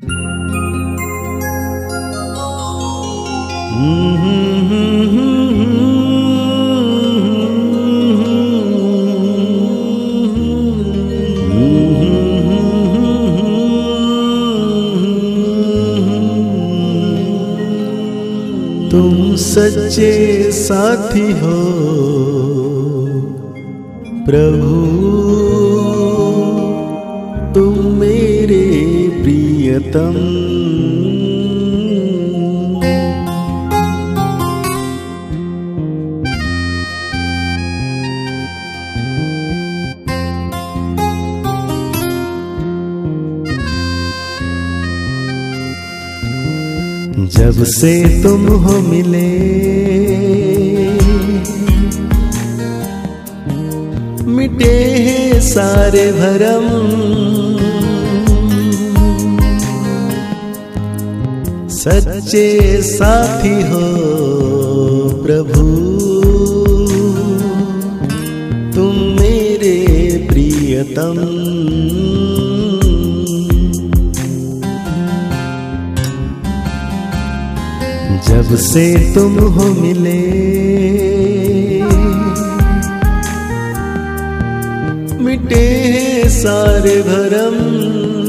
तुम सच्चे साथी हो प्रभु। तुम मेरे प्रियतम जब से तुम हो मिले मिटे हैं सारे भरम। सच्चे साथी हो प्रभु। तुम मेरे प्रियतम। जब से तुम हो मिले, मिटे सारे भरम।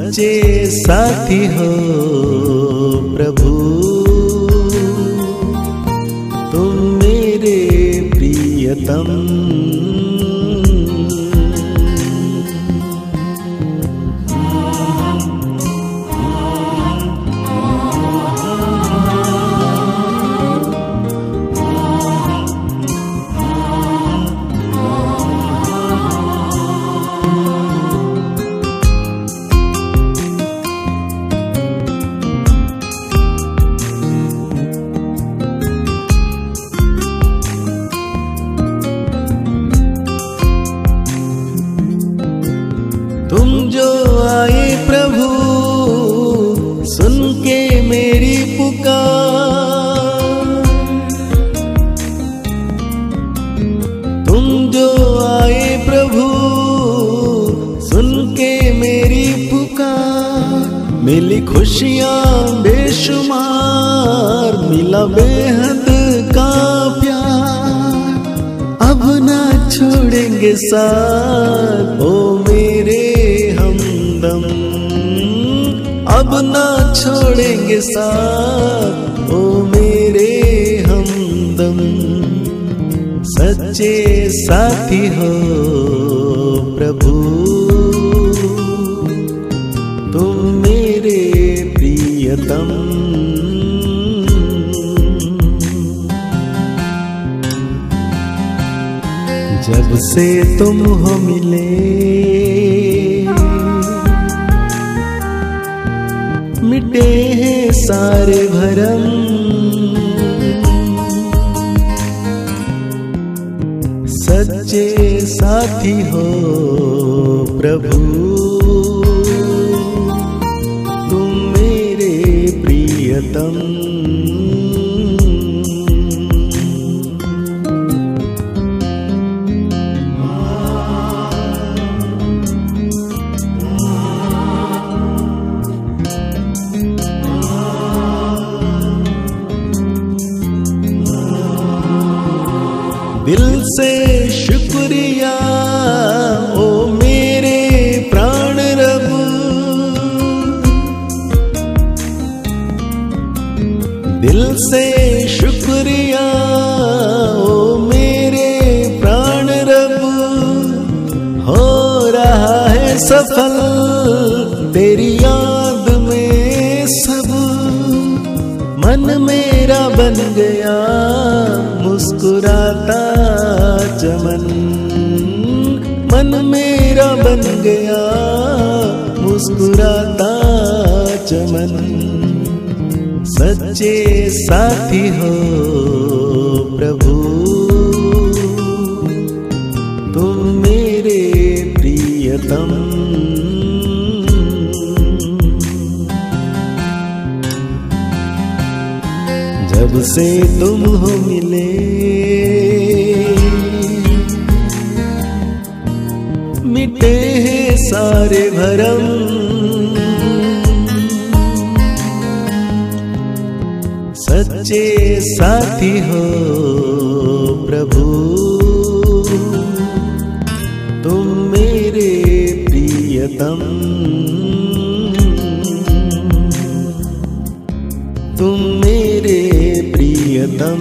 सच्चे साथी हो प्रभु। तुम जो आए प्रभु, सुन के मेरी पुकार। तुम जो आए प्रभु, सुन के मेरी पुकार। मिली खुशियाँ बेशुमार, मिला बेहद का प्यार। अब ना छोड़ेंगे साथ, ओ अब ना छोड़ेंगे साथ। ओ मेरे हमदम, सच्चे साथी हो प्रभु। तुम मेरे प्रियतम। जब से तुम हो मिले मिटे हैं सारे भरम। सच्चे साथी हो प्रभु। तुम मेरे प्रियतम। दिल से शुक्रिया, ओ मेरे प्राण रब। दिल से शुक्रिया, ओ मेरे प्राण रब। हो रहा है सफल तेरी याद में सब। मन मेरा बन गया। मुस्कुराता चमन। मन मेरा बन गया, मुस्कुराता चमन। सच्चे साथी हो प्रभु। तुम मेरे प्रियतम। जब से तुम हो मिले सच्चे साथी हो प्रभु। तुम मेरे प्रियतम। तुम मेरे प्रियतम।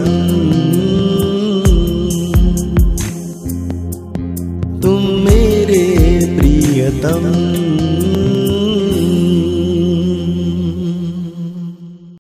तुम मेरे प्रियतम।